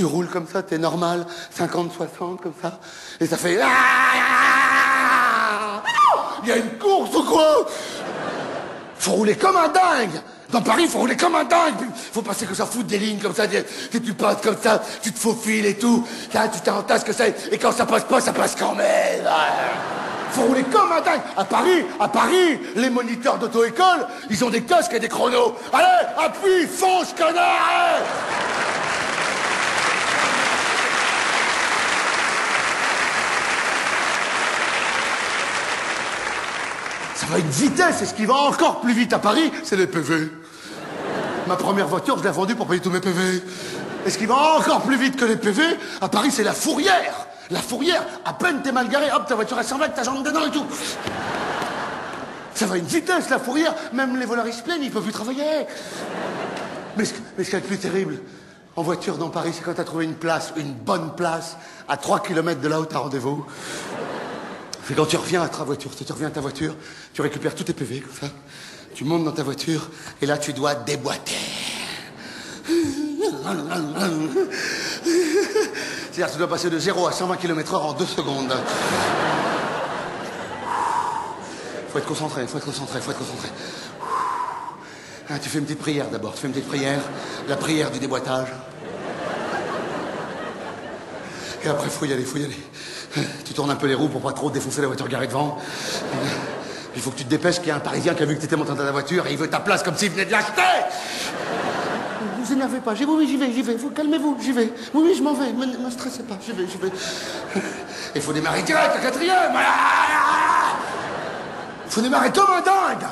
tu roules comme ça, t'es normal, 50, 60, comme ça, et ça fait... Ah Il y a une course ou quoi Faut rouler comme un dingue dans Paris, faut rouler comme un dingue. Faut passer que ça fout des lignes comme ça. Que tu passes comme ça, tu te faufiles et tout. Là, tu t'entasses que ça. Et quand ça passe pas, ça passe quand même. Faut rouler comme un dingue. À Paris, à Paris, les moniteurs d'auto-école, ils ont des casques et des chronos. Allez, appuie, fonce, connard une vitesse, et ce qui va encore plus vite à Paris, c'est les PV. Ma première voiture, je l'ai vendue pour payer tous mes PV. Et ce qui va encore plus vite que les PV, à Paris, c'est la fourrière. La fourrière, à peine t'es mal garé, hop, ta voiture elle s'en va, ta jambe dedans et tout. Ça va une vitesse, la fourrière. Même les voleurs, ils se plaignent, ils peuvent plus travailler. Mais ce, mais ce qui est le plus terrible, en voiture dans Paris, c'est quand t'as trouvé une place, une bonne place, à 3 km de là où t'as rendez-vous. C'est quand tu reviens à ta voiture, tu reviens à ta voiture, tu récupères tous tes PV, comme ça. Tu montes dans ta voiture, et là, tu dois déboîter. C'est-à-dire, tu dois passer de 0 à 120 km heure en 2 secondes. Faut être concentré, faut être concentré, faut être concentré. Ah, tu fais une petite prière d'abord, tu fais une petite prière, la prière du déboîtage. Et après, faut y aller, faut y aller. Tu tournes un peu les roues pour pas trop défoncer la voiture garée devant. Il faut que tu te dépêches qu'il y a un Parisien qui a vu que tu étais monté dans ta voiture et il veut ta place comme s'il venait de l'acheter. Vous énervez pas. J'ai oui, j'y vais, j'y vais. Vous calmez-vous, j'y vais. Oui, oui, je m'en vais. Ne me stressez pas. J'y vais, j'y vais. Il faut démarrer direct, la quatrième. Il faut démarrer comme un dingue.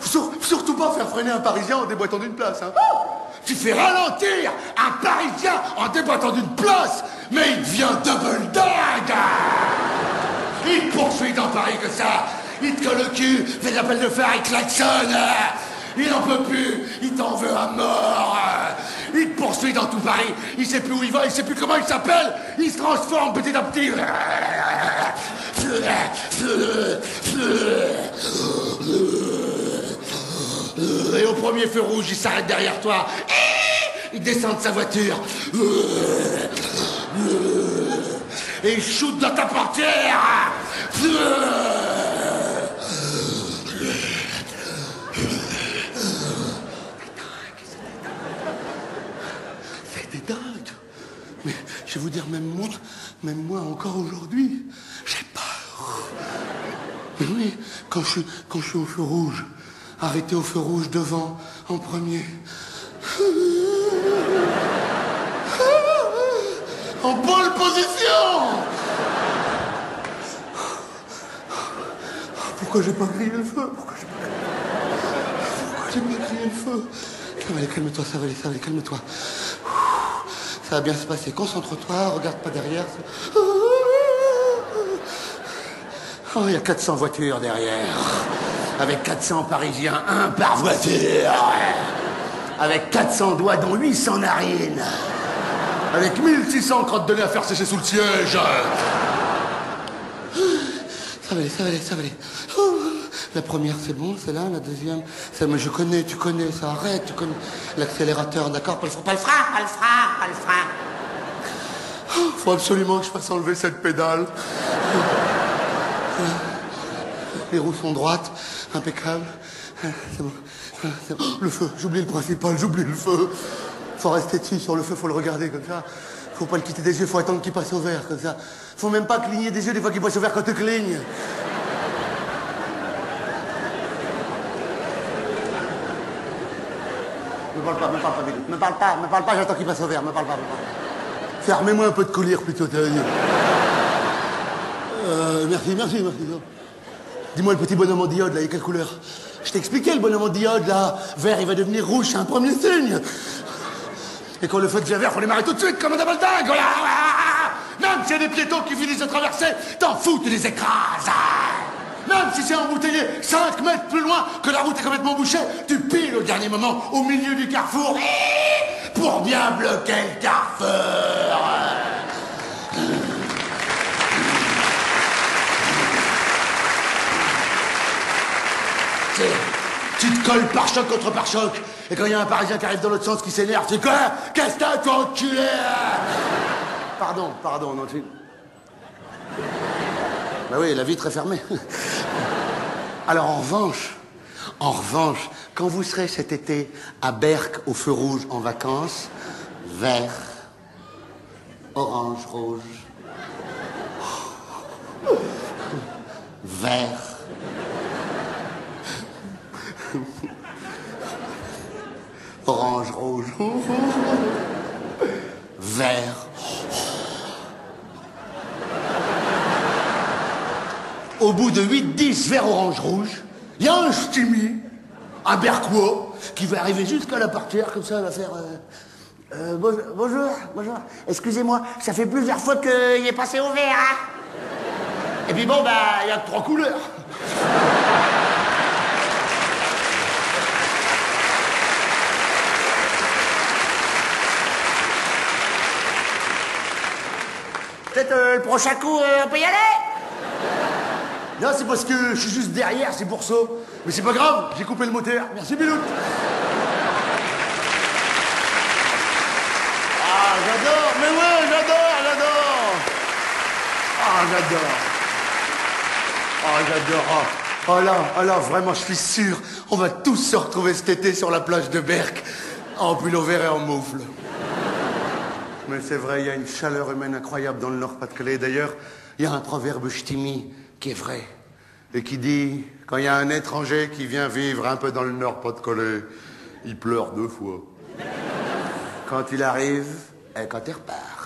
Faut surtout pas faire freiner un Parisien en déboîtant d'une place. Hein. Tu fais ralentir un Parisien en déboîtant d'une place, mais il devient double dingue. Il poursuit dans Paris que ça. Il te colle le cul, fait l'appel de fer, il klaxonne. Il n'en peut plus, il t'en veut à mort. Il te poursuit dans tout Paris, il sait plus où il va, il sait plus comment il s'appelle. Il se transforme petit à petit. Et au premier feu rouge, il s'arrête derrière toi. Il descend de sa voiture. Et shoot dans ta portière. C'était dingue. Mais je vais vous dire, même moi, même moi encore aujourd'hui, j'ai peur. Mais oui, quand je, quand je suis au feu rouge, arrêté au feu rouge devant, en premier. En bonne position Pourquoi j'ai pas crié le feu Pourquoi j'ai pas Pourquoi j'ai pas le feu calme-toi, ça va aller, ça va aller, calme-toi. Ça va bien se passer. Concentre-toi, regarde pas derrière. Oh, il y a 400 voitures derrière. Avec 400 Parisiens, un par voiture. Avec 400 doigts, dont 800 narines. Avec 1600 crottes de nez à faire sécher sous le siège. Ça va aller, ça va aller, ça va aller. La première, c'est bon, c'est là. La deuxième, c'est... Mais je connais, tu connais, ça arrête, tu connais. L'accélérateur, d'accord Pas le frein, pas le frein, pas le frein, pas le frein. Faut absolument que je fasse enlever cette pédale. Les roues sont droites, impeccable. C'est bon. Le feu, j'oublie le principal, j'oublie le feu. Faut rester dessus, sur le feu, faut le regarder comme ça. Faut pas le quitter des yeux, faut attendre qu'il passe au vert, comme ça. Faut même pas cligner des yeux des fois qu'il passe au vert quand tu clignes. Me parle pas, me parle pas. Me parle pas, me parle pas, j'attends qu'il passe au vert, me parle pas, me parle pas. Fermez-moi un peu de collier plutôt, t'as dit. Euh, merci, merci, merci. Dis-moi le petit bonhomme en diode, là, il est quelle couleur? Je t'ai expliqué, le bonhomme en diode, là. Vert, il va devenir rouge, c'est un premier signe. Et quand le feu devient vert, faut les marrer tout de suite, comme un double dingue. Même s'il y a des piétons qui finissent de traverser, t'en fous, tu les écrases. Même si c'est embouteillé 5 mètres plus loin, que la route est complètement bouchée, tu piles au dernier moment au milieu du carrefour pour bien bloquer le carrefour. Tu te colles par choc contre par choc. Et quand il y a un Parisien qui arrive dans l'autre sens qui s'énerve, dis quoi? Qu'est-ce que t'as, toi, Pardon, pardon, non, tu... Bah oui, la vitre est fermée. Alors en revanche, en revanche, quand vous serez cet été à Berck au feu rouge en vacances, vert, orange, rouge, vert, orange, rouge, vert. Au bout de 8-10 verts orange rouge, il y a un stimi, un berquois, qui va arriver jusqu'à la portière, comme ça, il va faire... euh, euh, bonjour, bonjour. Excusez-moi, ça fait plusieurs fois qu'il est passé au vert, hein Et puis bon, bah, il y a trois couleurs. Prochain coup, euh, on peut y aller? Non, c'est parce que je suis juste derrière, c'est pour ça. Mais c'est pas grave, j'ai coupé le moteur. Merci, Bilout. Ah, j'adore, mais ouais, j'adore, j'adore. Ah, j'adore. Ah, j'adore. Ah. Oh là, oh là, vraiment, je suis sûr, on va tous se retrouver cet été sur la plage de Berck, en pull vert et en moufle. Mais c'est vrai, il y a une chaleur humaine incroyable dans le Nord-Pas-de-Calais. D'ailleurs, il y a un proverbe ch'timi qui est vrai et qui dit quand il y a un étranger qui vient vivre un peu dans le Nord-Pas-de-Calais, il pleure deux fois. Quand il arrive et quand il repart.